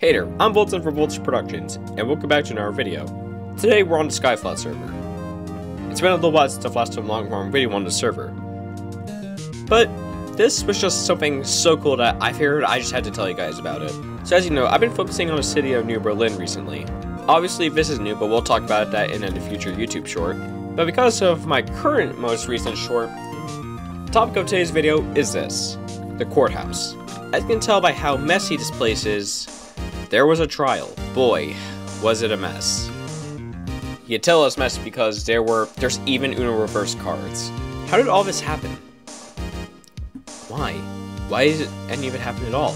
Hey there, I'm Voltan for Voltage Productions, and welcome back to another video. Today we're on the Skyflat server. It's been a little while since I've last a long form video on the server. But this was just something so cool that I figured I just had to tell you guys about it. So as you know, I've been focusing on the city of New Berlin recently. Obviously this is new, but we'll talk about that in a future YouTube short. But because of my current most recent short, the topic of today's video is this, the courthouse. As you can tell by how messy this place is, there was a trial. Boy, was it a mess. You tell it's messy because there were there's even Uno reverse cards. How did all this happen? Why? Why did any of it happen at all?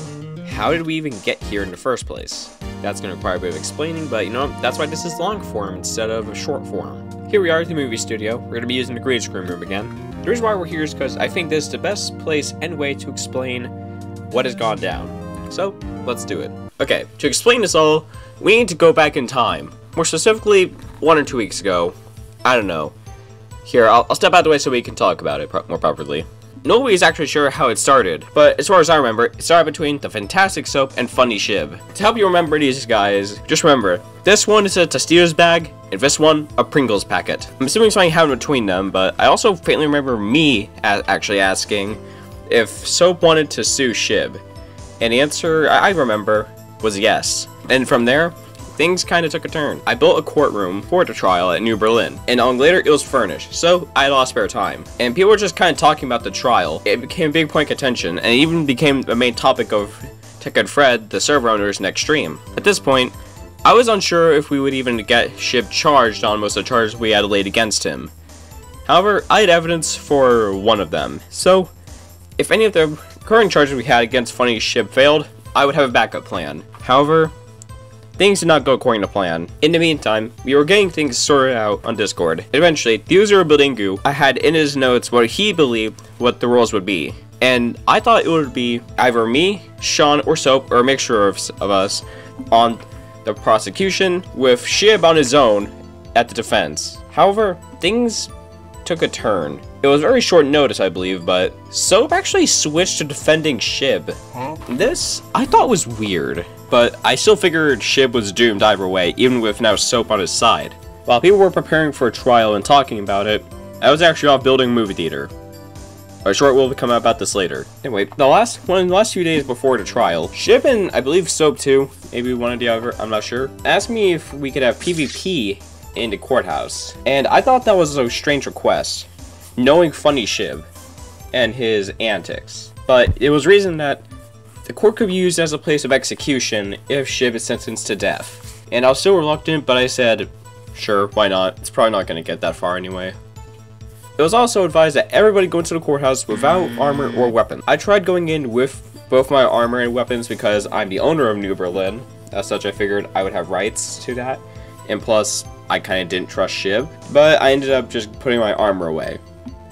How did we even get here in the first place? That's gonna require a bit of explaining, but you know, that's why this is long form instead of a short form. Here we are at the movie studio. We're gonna be using the green screen room again. The reason why we're here is because I think this is the best place and way to explain what has gone down. So, let's do it. Okay, to explain this all, we need to go back in time. More specifically, one or two weeks ago. I don't know. Here, I'll, I'll step out of the way so we can talk about it pro more properly. Nobody is actually sure how it started, but as far as I remember, it started between the Fantastic Soap and Funny Shib. To help you remember these guys, just remember, this one is a Tostitos bag, and this one, a Pringles packet. I'm assuming something happened between them, but I also faintly remember me actually asking if Soap wanted to sue Shib. And the answer I remember was yes. And from there, things kind of took a turn. I built a courtroom for the trial at New Berlin, and long later it was furnished, so I lost spare time. And people were just kind of talking about the trial. It became a big point of contention, and even became the main topic of Tech and Fred, the server owner's next stream. At this point, I was unsure if we would even get Shib charged on most of the charges we had laid against him. However, I had evidence for one of them, so if any of the current charges we had against Funny Shib failed, I would have a backup plan. However, things did not go according to plan. In the meantime, we were getting things sorted out on Discord. Eventually, the user of Buildingu, I had in his notes what he believed what the rules would be. And I thought it would be either me, Sean, or Soap, or a mixture of, of us on the prosecution, with Shib on his own at the defense. However, things took a turn. It was very short notice, I believe, but Soap actually switched to defending Shib. This, I thought was weird, but I still figured Shib was doomed either way, even with now Soap on his side. While people were preparing for a trial and talking about it, I was actually off building a movie theater. A short will come out about this later. Anyway, the last one, the last few days before the trial, Shib and I believe Soap too, maybe one of the other, I'm not sure, asked me if we could have PvP in the courthouse. And I thought that was a strange request, knowing Funny Shib and his antics. But it was reason that the court could be used as a place of execution if Shib is sentenced to death. And I was still reluctant, but I said, sure, why not? It's probably not going to get that far anyway. It was also advised that everybody go into the courthouse without armor or weapon. I tried going in with both my armor and weapons because I'm the owner of New Berlin. As such, I figured I would have rights to that. And plus, I kind of didn't trust Shib, but I ended up just putting my armor away.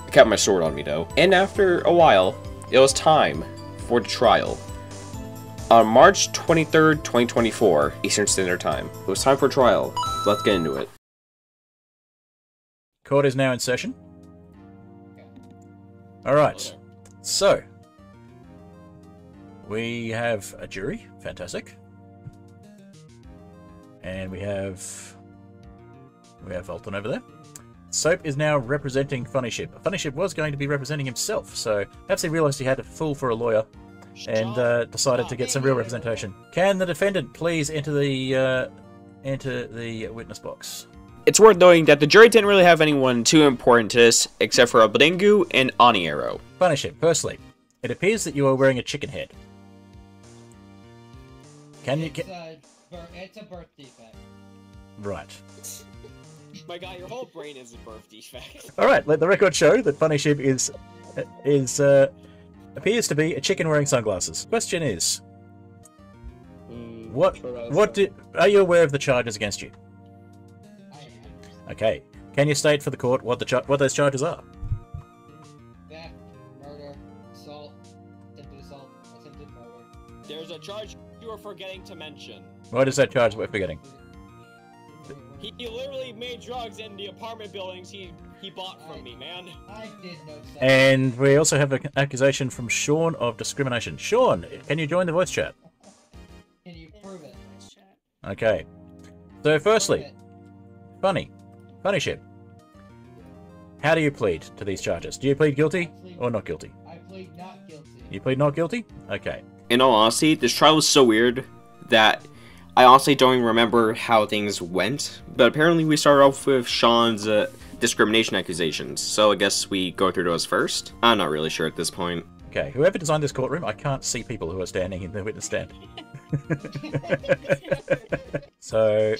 I kept my sword on me though. And after a while, it was time for the trial. On March 23rd, 2024, Eastern Standard Time. It was time for trial. Let's get into it. Court is now in session. Alright, so we have a jury, fantastic. And we have we have Voltan over there. Soap is now representing Funny Shib. Funny Shib was going to be representing himself, so perhaps he realised he had to fool for a lawyer and uh, decided to get some real representation. Can the defendant please enter the uh, enter the witness box? It's worth noting that the jury didn't really have anyone too important to this, except for Ablingu and Aniero. Punish Shib, firstly, it appears that you are wearing a chicken head. Can it's you... Can... A, it's a birth defect. Right. My God, your whole brain is a birth defect. All right, let the record show that Funny Shib is is uh, appears to be a chicken wearing sunglasses. Question is, mm, what what did are you aware of the charges against you? Okay, can you state for the court what the what those charges are? Theft, murder, assault, attempted assault, attempted murder. There's a charge you are forgetting to mention. What is that charge we're forgetting? He, he literally made drugs in the apartment buildings he, he bought from I, me, man. I did notice that. And we also have an accusation from Sean of discrimination. Sean, can you join the voice chat? Can you prove it? Okay. So, firstly, funny, funny Shib. How do you plead to these charges? Do you plead guilty or not guilty? I plead not guilty. You plead not guilty? Okay. In all honesty, this trial was so weird that I honestly don't remember how things went. But apparently, we start off with Sean's uh, discrimination accusations. So I guess we go through those first. I'm not really sure at this point. Okay. Whoever designed this courtroom, I can't see people who are standing in the witness stand. so,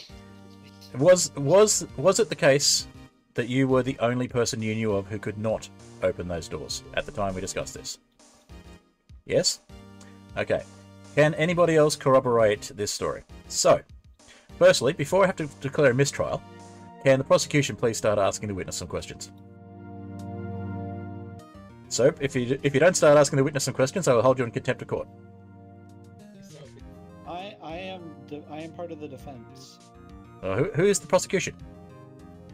was was was it the case that you were the only person you knew of who could not open those doors at the time we discussed this? Yes? Okay. Can anybody else corroborate this story? So, firstly, before I have to declare a mistrial, can the prosecution please start asking the witness some questions? So, if you if you don't start asking the witness some questions, I will hold you in contempt of court. I I am the, I am part of the defense. Uh, who, who is the prosecution?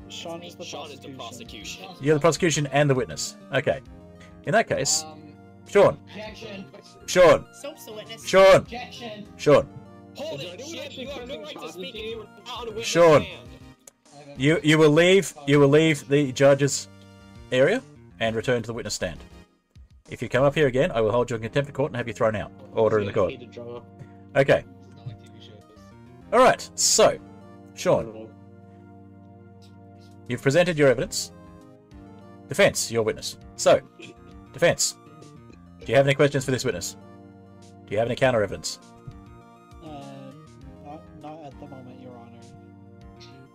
Sean is the Sean is the prosecution. prosecution. You're the prosecution and the witness. Okay. In that case, Um, Sean, objection. Sean, Soap's the witness. Sean, Objection. Sean. Hold it, you have no right to speak the if you were not on a witness Sean. You you will leave you will leave the judge's area and return to the witness stand. If you come up here again, I will hold you in contempt of court and have you thrown out. Order in the court. Okay. It's not like TV shows. All right. So, Sean, you've presented your evidence. Defense, your witness. So, defense. Do you have any questions for this witness? Do you have any counter evidence? Uh, not not at the moment, Your Honor.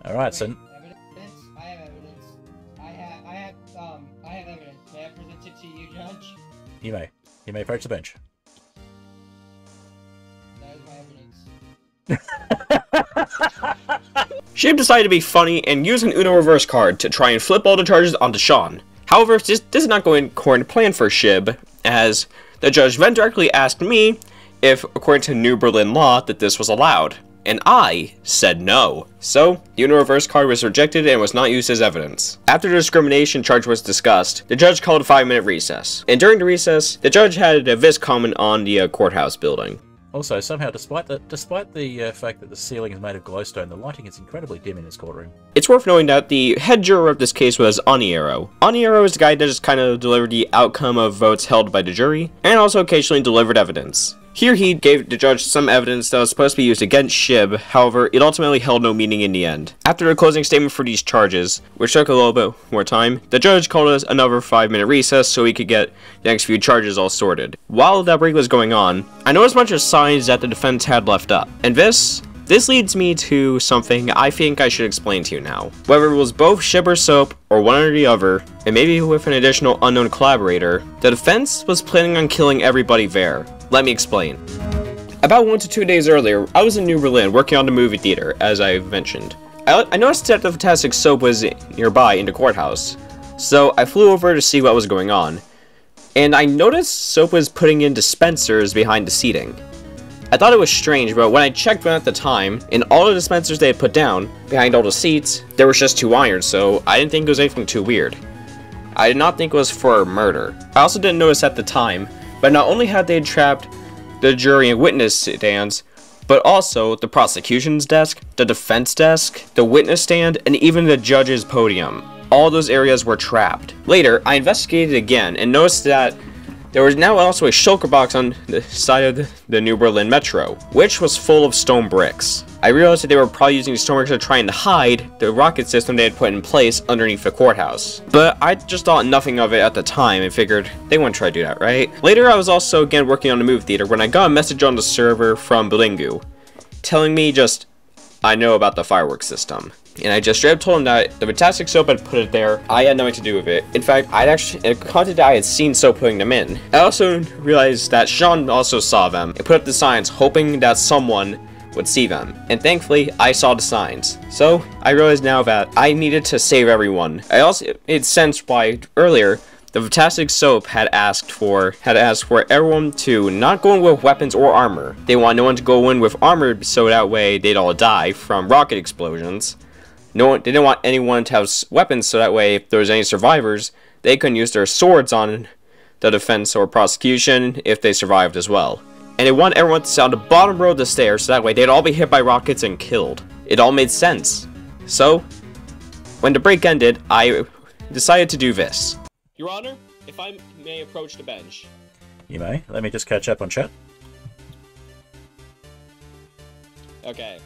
All right. So, evidence? I have evidence. I have, I have, um, I have evidence. May I present it to you, Judge? you may you may approach the bench. That is my evidence. Shib decided to be funny and use an Uno reverse card to try and flip all the charges onto Sean. However, this, this is not going according to plan for Shib, as the judge then directly asked me if, according to New Berlin law, that this was allowed. And I said no. So, the Uno reverse card was rejected and was not used as evidence. After the discrimination charge was discussed, the judge called a five minute recess. And during the recess, the judge had a vis comment on the uh, courthouse building. Also, somehow, despite the despite the uh, fact that the ceiling is made of glowstone, the lighting is incredibly dim in this courtroom. It's worth noting that the head juror of this case was Aniero. Aniero is the guy that just kind of delivered the outcome of votes held by the jury, and also occasionally delivered evidence. Here he gave the judge some evidence that was supposed to be used against Shib, however, it ultimately held no meaning in the end. After a closing statement for these charges, which took a little bit more time, the judge called us another 5 minute recess so we could get the next few charges all sorted. While that break was going on, I noticed a bunch of signs that the defense had left up, and this this leads me to something I think I should explain to you now. Whether it was both Shib or Soap, or one or the other, and maybe with an additional unknown collaborator, the defense was planning on killing everybody there. Let me explain. About one to two days earlier, I was in New Berlin working on the movie theater, as I mentioned. I, I noticed that the Fantastic Soap was nearby in the courthouse, so I flew over to see what was going on. And I noticed Soap was putting in dispensers behind the seating. I thought it was strange, but when I checked them at the time, in all the dispensers they had put down, behind all the seats, there was just two irons, so I didn't think it was anything too weird. I did not think it was for murder. I also didn't notice at the time, but not only had they trapped the jury and witness stands, but also the prosecution's desk, the defense desk, the witness stand, and even the judge's podium. All those areas were trapped. Later, I investigated again and noticed that there was now also a shulker box on the side of the, New Berlin Metro, which was full of stone bricks. I realized that they were probably using the stone bricks to try and hide the rocket system they had put in place underneath the courthouse. But I just thought nothing of it at the time and figured they wouldn't try to do that, right? Later, I was also again working on the movie theater when I got a message on the server from Blingu, telling me just, I know about the fireworks system. And I just straight up told him that the Fantastic Soap had put it there. I had nothing to do with it. In fact, I'd actually that I had seen Soap putting them in. I also realized that Sean also saw them and put up the signs, hoping that someone would see them. And thankfully, I saw the signs. So I realized now that I needed to save everyone. I also it made sense why earlier the Fantastic Soap had asked for had asked for everyone to not go in with weapons or armor. They want no one to go in with armor so that way they'd all die from rocket explosions. No one they didn't want anyone to have weapons so that way if there was any survivors, they couldn't use their swords on the defense or prosecution if they survived as well. and they want everyone to sit on the bottom row of the stairs so that way they'd all be hit by rockets and killed. It all made sense. So, when the break ended, I decided to do this. Your Honor, if I may approach the bench. You may. Let me just catch up on chat. Okay.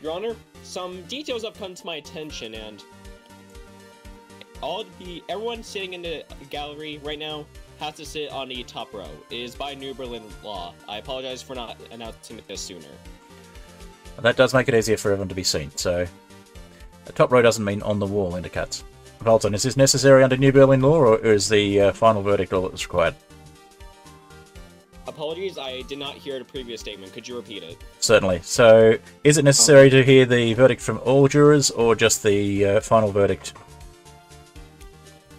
Your Honor, some details have come to my attention, and all the everyone sitting in the gallery right now has to sit on the top row. It is by New Berlin law. I apologize for not announcing this sooner. That does make it easier for everyone to be seen, so... The top row doesn't mean on the wall indicates. Voltan, is this necessary under New Berlin law, or is the uh, final verdict all that's required? Apologies, I did not hear the previous statement. Could you repeat it? Certainly. So, is it necessary to hear the verdict from all jurors, or just the uh, final verdict?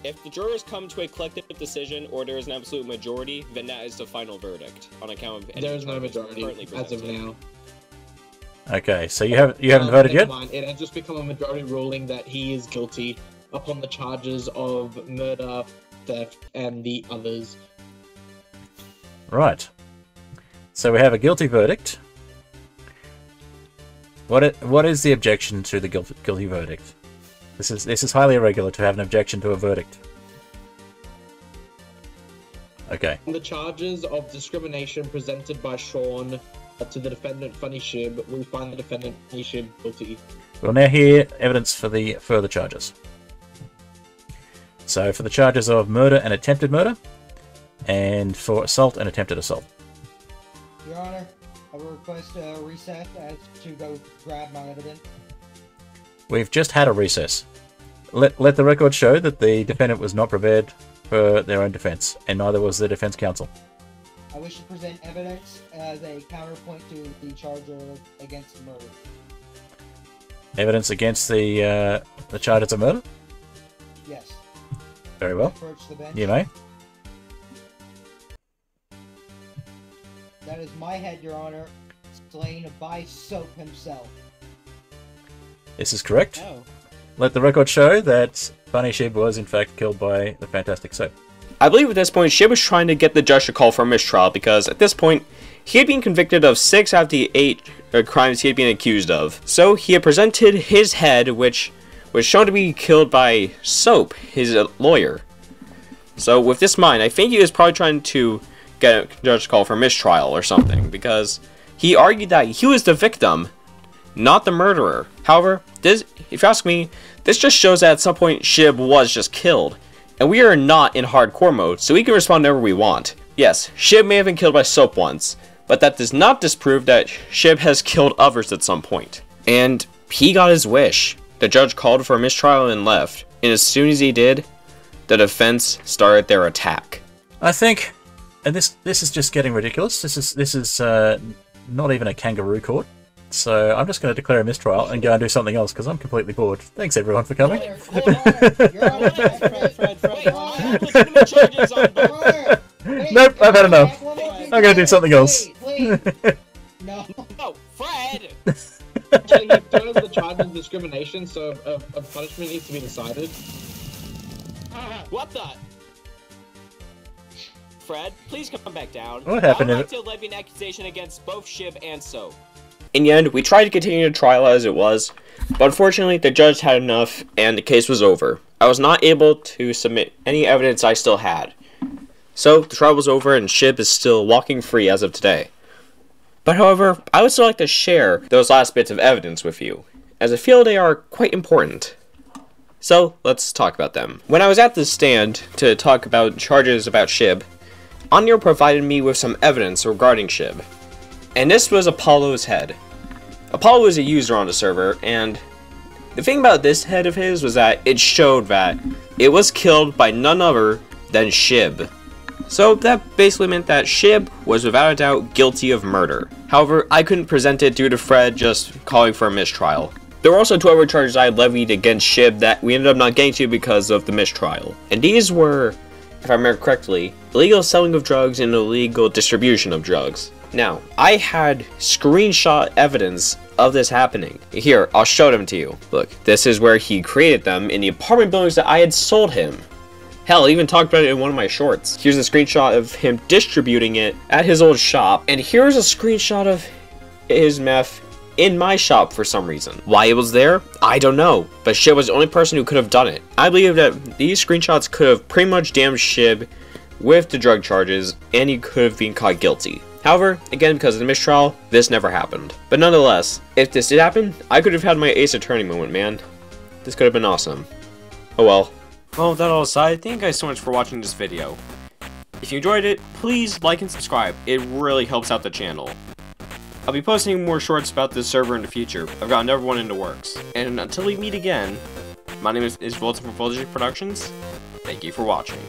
If the jurors come to a collective decision, or there is an absolute majority, then that is the final verdict on account of. There is no majority currently as of now. Okay, so you haven't you haven't Um, voted yet? mind, It had just become a majority ruling that he is guilty upon the charges of murder, theft, and the others. Right. So we have a guilty verdict. What it, what is the objection to the guilty, guilty verdict? This is this is highly irregular to have an objection to a verdict. Okay. On the charges of discrimination presented by Sean uh, to the defendant Funny Shib, we find the defendant Funny Shib guilty. We'll now hear evidence for the further charges. So for the charges of murder and attempted murder, and for assault and attempted assault. Your Honor, I will request a recess as to go grab my evidence. We've just had a recess. Let, let the record show that the defendant was not prepared for their own defense, and neither was the defense counsel. I wish to present evidence as a counterpoint to the charge of against murder. Evidence against the uh, the charges of murder. Yes. Very well. Approach the bench. You may. That is my head, Your Honor, slain by Soap himself. This is correct. Oh. Let the record show that Funny Shib was in fact killed by the Fantastic Soap. I believe at this point, Shib was trying to get the judge to call for a mistrial because at this point, he had been convicted of six out of the eight uh, crimes he had been accused of. So he had presented his head, which was shown to be killed by Soap, his uh, lawyer. So with this in mind, I think he was probably trying to get a judge call for mistrial or something because he argued that he was the victim, not the murderer. However, this, if you ask me, this just shows that at some point Shib was just killed. And we are not in hardcore mode, so we can respond whenever we want. Yes, Shib may have been killed by Soap once, but that does not disprove that Shib has killed others at some point. And he got his wish. The judge called for a mistrial and left. And as soon as he did, the defense started their attack. I think, and this this is just getting ridiculous. This is this is uh, not even a kangaroo court. So I'm just going to declare a mistrial and go and do something else because I'm completely bored. Thanks everyone for coming. Nope, I've had enough. one more thing, I'm gonna do something else. Please, please. No. Oh, Fred! So he throws the charge of discrimination, so a, a punishment needs to be decided. What the? Fred, please come back down. What happened I would like it? to levy an accusation against both Shib and Soap. In the end, we tried to continue the trial as it was, but unfortunately, the judge had enough and the case was over. I was not able to submit any evidence I still had. So, the trial was over and Shib is still walking free as of today. But however, I would still like to share those last bits of evidence with you, as I feel they are quite important. So, let's talk about them. When I was at the stand to talk about charges about Shib, Anya provided me with some evidence regarding Shib. And this was Apollo's head. Apollo is a user on the server, and the thing about this head of his was that it showed that it was killed by none other than Shib. So that basically meant that Shib was without a doubt guilty of murder. However, I couldn't present it due to Fred just calling for a mistrial. There were also two other charges I had levied against Shib that we ended up not getting to because of the mistrial. And these were, if I remember correctly, illegal selling of drugs and illegal distribution of drugs. Now, I had screenshot evidence of this happening. Here, I'll show them to you. Look, this is where he created them in the apartment buildings that I had sold him. Hell, I even talked about it in one of my shorts. Here's a screenshot of him distributing it at his old shop, and here's a screenshot of his meth in my shop for some reason. Why it was there? I don't know, but Shib was the only person who could have done it. I believe that these screenshots could have pretty much damned Shib with the drug charges, and he could have been caught guilty. However, again, because of the mistrial, this never happened. But nonetheless, if this did happen, I could have had my Ace Attorney moment, man. This could have been awesome. Oh well. Well, that all aside, thank you guys so much for watching this video. If you enjoyed it, please like and subscribe. It really helps out the channel. I'll be posting more shorts about this server in the future. I've got another one in the works. And until we meet again, my name is, is Volta from Voltage Productions. Thank you for watching.